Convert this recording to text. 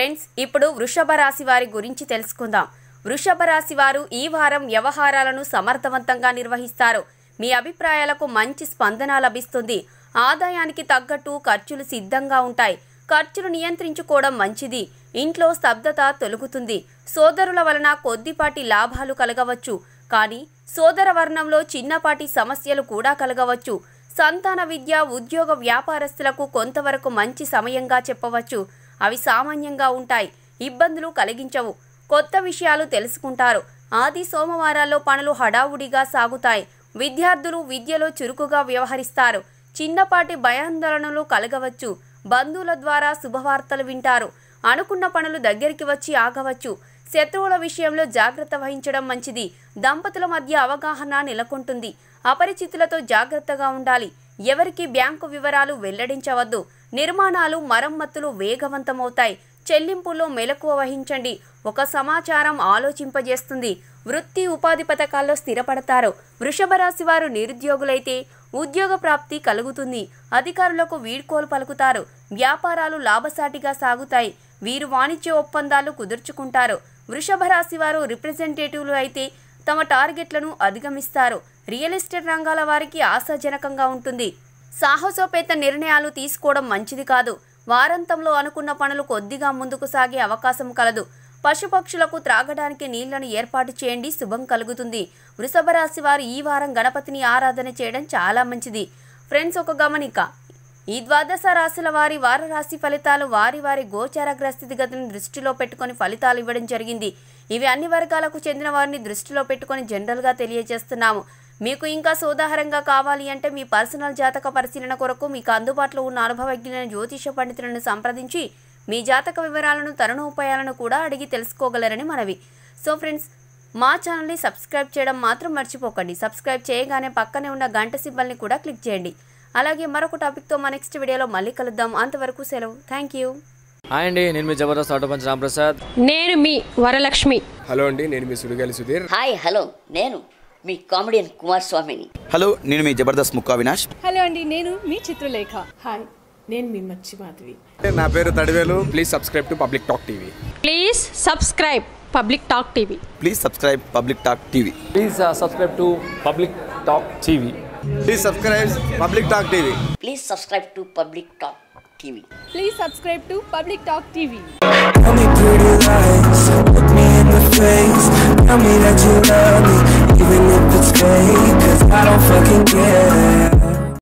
Friends ఇప్పుడు వృషభ రాశి వారి గురించి తెలుసుకుందాం. వృషభ రాశి వారు ఈ వారం వ్యవహారాలను సమర్థవంతంగా నిర్వహిస్తారు. మీ అభిప్రాయాలకు మంచి స్పందన లభిస్తుంది. ఆదాయానికి తగ్గట్టు ఖర్చులు సిద్ధంగా ఉంటాయి. ఖర్చులు నియంత్రించుకోవడం మంచిది. ఇంట్లో స్తబ్దత తొలుగుతుంది. సోదరుల వలన కొద్దిపాటి లాభాలు కలగవచ్చు. కానీ సోదర వర్ణంలో చిన్నపాటి సమస్యలు కూడా కలగవచ్చు. సంతాన విద్య ఉద్యోగ వ్యాపారస్తులకు కొంతవరకు మంచి సమయంగా చెప్పవచ్చు. అవి సామాన్యంగా ఉంటాయి. ఇబ్బందులు కలిగించవు. కొత్త విషయాలు తెలుసుకుంటారు. ఆది సోమవారాల్లో పనులు హడావుడిగా సాగుతాయి. విద్యార్థులు విద్యలో చురుకుగా వ్యవహరిస్తారు. చిన్నపాటి భయాందోళనలు కలగవచ్చు. బంధువుల ద్వారా శుభవార్తలు వింటారు. అనుకున్న పనులు దగ్గరికి వచ్చి ఆగవచ్చు. శత్రువుల విషయంలో జాగ్రత్త వహించడం మంచిది. దంపతుల మధ్య అవగాహన నెలకొంటుంది. అపరిచితులతో జాగ్రత్తగా ఉండాలి. ఎవరికి బ్యాంకు వివరాలు వెల్లడించవద్దు. నిర్మాణాలు మరమ్మతులు వేగవంతమవుతాయి. చెల్లింపుల్లో మెలకువ వహించండి. ఒక సమాచారం ఆలోచింపజేస్తుంది. వృత్తి ఉపాధి పథకాల్లో స్థిరపడతారు. వృషభ రాశి వారు నిరుద్యోగులైతే ఉద్యోగ ప్రాప్తి కలుగుతుంది. అధికారులకు వీడ్కోలు పలుకుతారు. వ్యాపారాలు లాభసాటిగా సాగుతాయి. వీరు వాణిజ్య ఒప్పందాలు కుదుర్చుకుంటారు. వృషభ రాశి వారు రిప్రజెంటేటివ్లు అయితే తమ టార్గెట్లను అధిగమిస్తారు. రియల్ ఎస్టేట్ రంగాల వారికి ఆశాజనకంగా ఉంటుంది. సాహసోపేత నిర్ణయాలు తీసుకోవడం మంచిది కాదు. వారాంతంలో అనుకున్న పనులు కొద్దిగా ముందుకు సాగే అవకాశం కలదు. పశుపక్షులకు త్రాగడానికి నీళ్ళను ఏర్పాటు చేయండి శుభం కలుగుతుంది. వృషభ రాశి వారు ఈ వారం గణపతిని ఆరాధన చేయడం చాలా మంచిది. ఫ్రెండ్స్ ఒక గమనిక. ఈ ద్వాదశ రాశుల వారి వార రాశి ఫలితాలు వారి వారి గోచార గ్రస్థితిగతిని దృష్టిలో పెట్టుకొని ఫలితాలు ఇవ్వడం జరిగింది. ఇవి అన్ని వర్గాలకు చెందిన వారిని దృష్టిలో పెట్టుకొని జనరల్గా తెలియజేస్తున్నాము. మీకు ఇంకా సోదాహరంగా కావాలి అంటే మీ పర్సనల్ జాతక పరిశీలన కొరకు మీకు అందుబాటులో ఉన్న అనుభవజ్ఞులైన జ్యోతిష పండితులను సంప్రదించి మీ జాతక వివరాలను తరుణోపాయాలను కూడా అడిగి తెలుసుకోగలరని మనవి. సో ఫ్రెండ్స్ మా ఛానల్ని సబ్స్క్రైబ్ చేయడం మాత్రం మర్చిపోకండి. సబ్స్క్రైబ్ చేయగానే పక్కనే ఉన్న గంట సింబల్ని కూడా క్లిక్ చేయండి. అలాగే మరొక టాపిక్తో మా నెక్స్ట్ వీడియోలో మళ్ళీ కలుద్దాం. అంతవరకు సెలవు. Thank you. హాయ్ అండి నేను మీ జబర్దస్త్ ఆటో పంచ్ రాంప్రసాద్. నేను మీ వరలక్ష్మి. హలో అండి నేను మీ సుడిగాలి సుధీర్. హాయ్ హలో నేను మీ కామెడియన్ కుమార్ స్వామిని హలో నేను మీ జబర్దస్త్ ముక్కా వినాష్ హలో అండి నేను మీ చిత్రలేఖ. హాయ్ నేను మీ మచ్చి మాధవి. నా పేరు Thadivelu. Please subscribe to Public Talk TV. Please subscribe Public Talk TV. Please subscribe Public Talk TV. Please subscribe to Public Talk TV. Please subscribe Public Talk TV. Please subscribe to Public Talk TV. Please subscribe to Public Talk TV. Tell me pretty lies, look me in the face. Tell me that you love me, even if it's fake Cause I don't fucking care